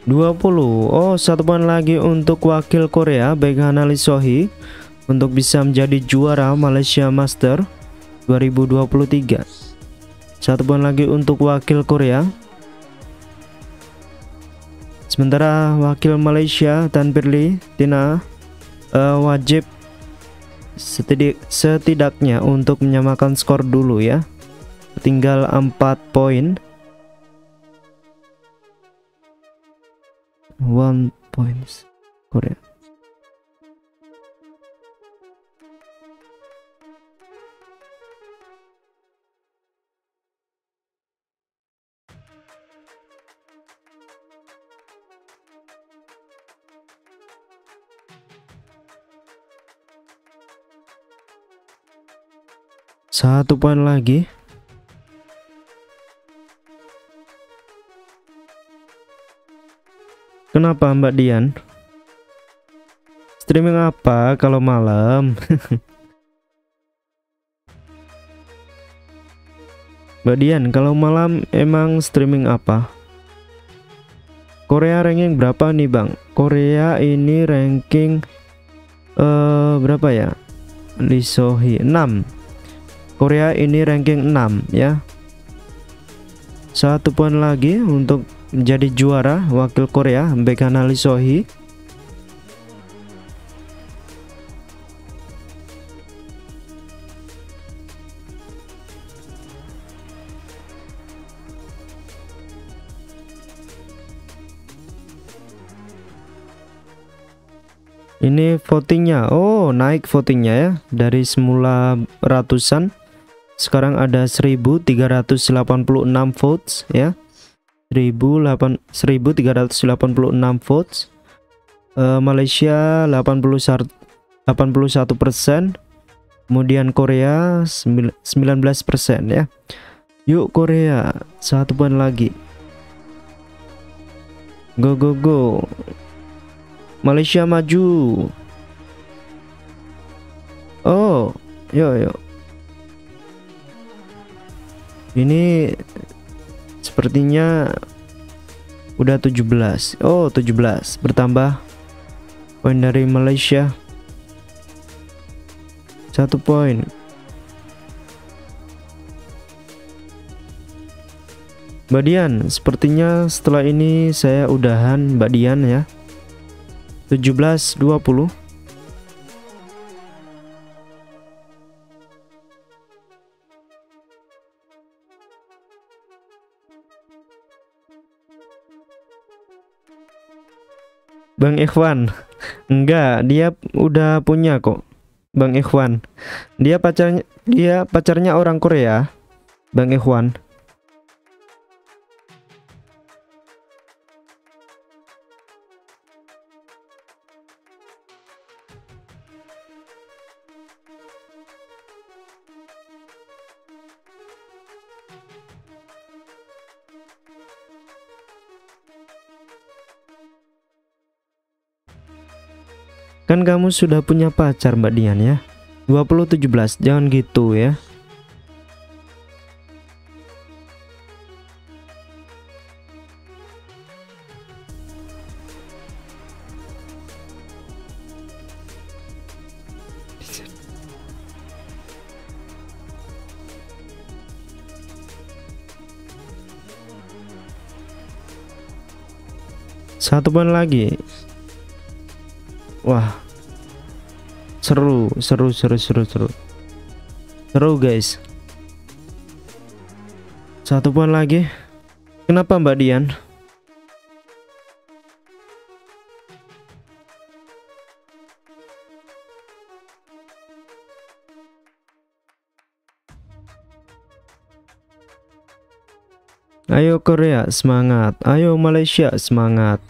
Dua puluh. Oh, satu poin lagi untuk wakil Korea, baik analis Sohi untuk bisa menjadi juara Malaysia Master 2023. Satu poin lagi untuk wakil Korea. Sementara wakil Malaysia Tan Pirli Tina uh, wajib setidak, setidaknya untuk menyamakan skor dulu ya tinggal 4 poin one points Korea Satu poin lagi. Kenapa Mbak Dian? Streaming apa kalau malam? <laughs> Mbak Dian, kalau malam emang streaming apa? Korea ranking berapa nih Bang? Korea ini ranking uh, berapa ya? Lisohi 6 Korea ini ranking 6 ya. Satu poin lagi untuk menjadi juara wakil Korea Bekana Lee Sohee ini votingnya. Oh naik votingnya ya dari semula ratusan sekarang ada 1386 votes ya. 1386 votes. Uh, Malaysia 81 81 persen. Kemudian Korea 19 persen ya. Yuk Korea satu poin lagi. Go go go. Malaysia maju. Oh yuk yuk ini sepertinya udah 17 oh 17 bertambah poin dari Malaysia. Satu poin. Mbak Dian sepertinya setelah ini saya udahan Mbak Dian ya. 17 20 Bang Ikhwan. Enggak dia udah punya kok Bang Ikhwan. Dia pacarnya dia pacarnya orang Korea Bang Ikhwan Kan kamu sudah punya pacar Mbak Dian ya? 2017 jangan gitu ya. Satu poin lagi. Wah seru seru seru seru seru. Seru guys. Satu poin lagi. Kenapa Mbak Dian? Ayo Korea semangat. Ayo Malaysia semangat.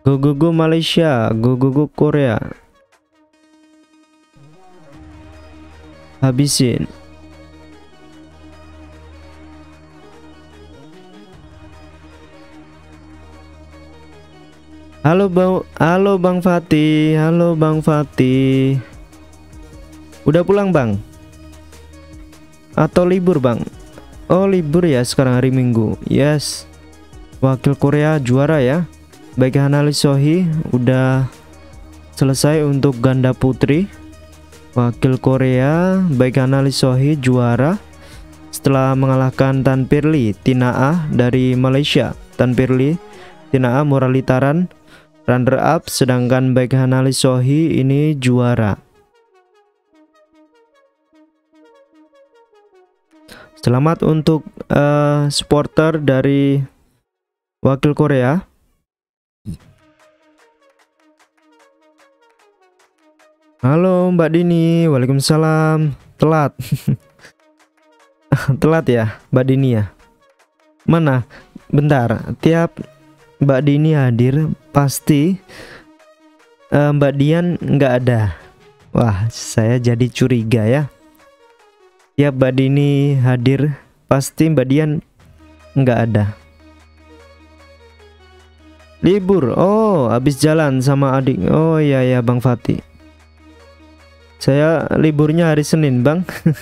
Go go go Malaysia. Go go go Korea habisin Halo Bang, halo Bang Fatih, halo Bang Fatih. Udah pulang Bang? Atau libur Bang? Oh libur ya sekarang hari Minggu. Yes. Wakil Korea juara ya. Baik Hanalis Sohi udah selesai untuk ganda putri. Wakil Korea Baikana Lisohi juara setelah mengalahkan Tan Pirli Tinaah dari Malaysia. Tan Pirli Tinaah moralitaran, runner up sedangkan Baikana Lisohi ini juara. Selamat untuk uh, supporter dari Wakil Korea. Halo Mbak Dini, Waalaikumsalam. Telat. <laughs> Telat ya, Mbak Dini ya. Mana? Bentar, tiap Mbak Dini hadir pasti uh, Mbak Dian nggak ada. Wah, saya jadi curiga ya. Tiap Mbak Dini hadir pasti Mbak Dian nggak ada. Libur. Oh, habis jalan sama adik. Oh iya ya Bang Fatih. Saya liburnya hari Senin, Bang. <laughs>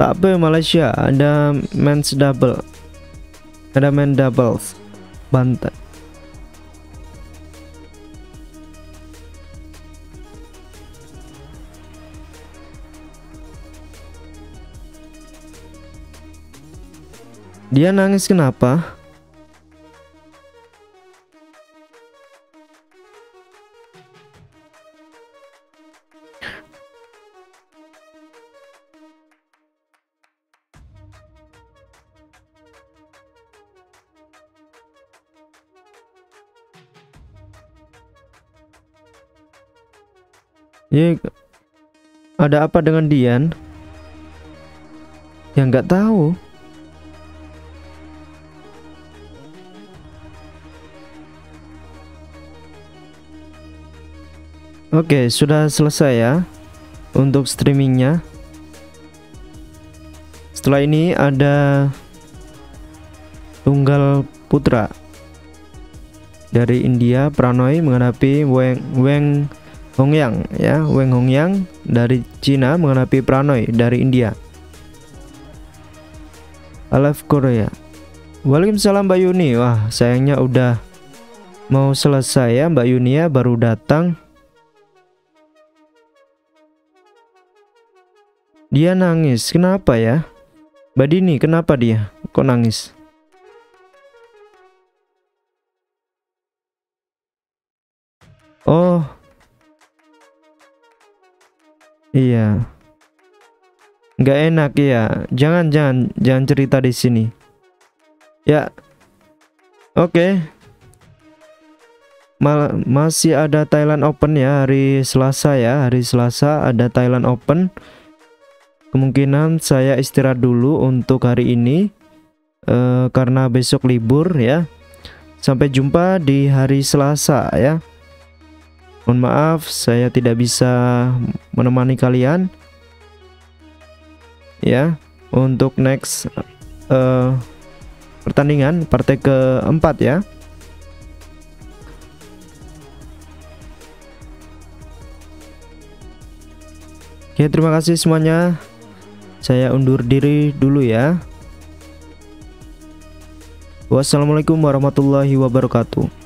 Tak apa Malaysia ada men's double. Ada men doubles. Bantai. Dia nangis kenapa? Ya, ada apa dengan Dian? Yang nggak tahu. Oke, sudah selesai ya untuk streamingnya. Setelah ini ada tunggal putra dari India Pranoy menghadapi Weng Weng Hongyang ya. Weng Hongyang dari Cina menghadapi Pranoy dari India. Alaf Korea. Waalaikumsalam Mbak Yuni. Wah sayangnya udah mau selesai ya Mbak Yuni ya baru datang Dia nangis kenapa ya Mbak Dini kenapa dia kok nangis Oh Iya. Nggak enak ya. Jangan jangan jangan cerita di sini. Ya. Oke. Okay. Mal masih ada Thailand Open ya hari Selasa ya. Hari Selasa ada Thailand Open. Kemungkinan saya istirahat dulu untuk hari ini uh, karena besok libur ya. Sampai jumpa di hari Selasa ya. Mohon maaf saya tidak bisa menemani kalian. Ya, untuk next uh, pertandingan partai keempat ya. Oke, terima kasih semuanya. Saya undur diri dulu ya. Wassalamualaikum warahmatullahi wabarakatuh.